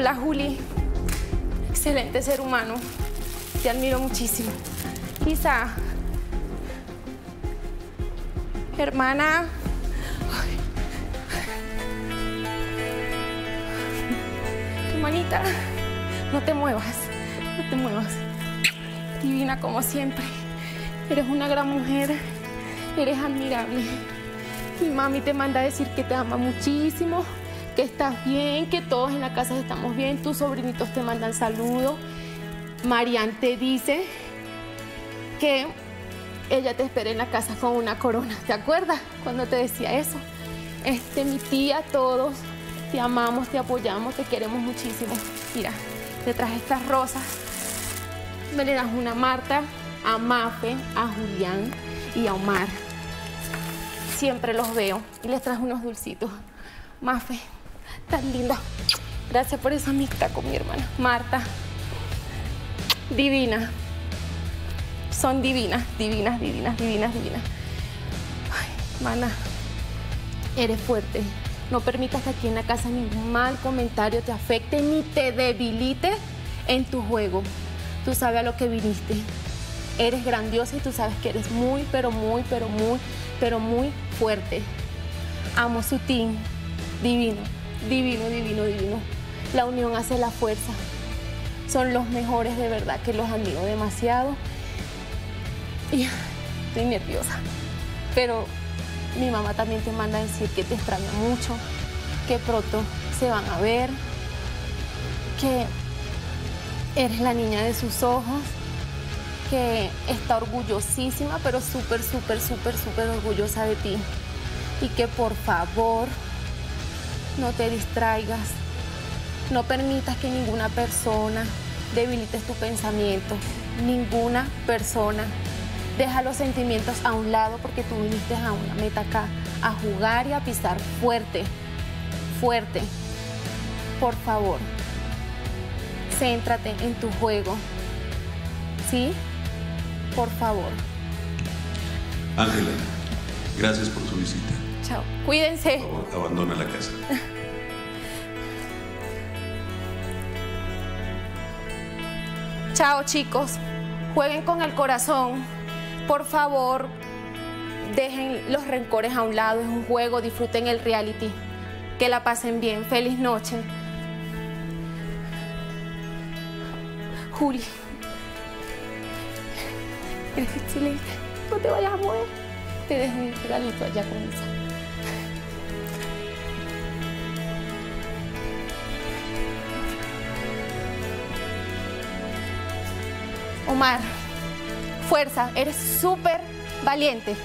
Hola Juli, excelente ser humano, te admiro muchísimo. Isa, hermana, hermanita, no te muevas, no te muevas. Divina como siempre, eres una gran mujer, eres admirable. Mi mami te manda a decir que te ama muchísimo, estás bien, que todos en la casa estamos bien, tus sobrinitos te mandan saludos. Marian te dice que ella te espera en la casa con una corona. ¿Te acuerdas cuando te decía eso? Este, mi tía, todos te amamos, te apoyamos, te queremos muchísimo. Mira, te traje estas rosas. Me le das una a Marta, a Mafe, a Julián y a Omar. Siempre los veo y les traje unos dulcitos. Mafe, tan linda. Gracias por esa amistad con mi hermana. Marta, divina. Son divinas, divinas, divinas, divinas, divinas. Ay, mana, eres fuerte. No permitas que aquí en la casa ningún mal comentario te afecte ni te debilite en tu juego. Tú sabes a lo que viniste. Eres grandiosa y tú sabes que eres muy, pero muy, pero muy, pero muy fuerte. Amo su team. Divino, divino, divino, divino. La unión hace la fuerza. Son los mejores de verdad, que los admiro demasiado. Y estoy nerviosa. Pero mi mamá también te manda a decir que te extraña mucho, que pronto se van a ver, que eres la niña de sus ojos, que está orgullosísima, pero súper, súper, súper, súper orgullosa de ti. Y que por favor no te distraigas, no permitas que ninguna persona debilite tu pensamiento, ninguna persona. Deja los sentimientos a un lado porque tú viniste a una meta acá, a jugar y a pisar fuerte, fuerte. Por favor, céntrate en tu juego. ¿Sí? Por favor. Ángela, gracias por su visita. Chao. Cuídense. Por favor, abandona la casa. Chao chicos. Jueguen con el corazón. Por favor, dejen los rencores a un lado. Es un juego. Disfruten el reality. Que la pasen bien. Feliz noche. Juli. No te vayas a mover. Te dejo mi regalito allá con Omar, fuerza, eres súper valiente.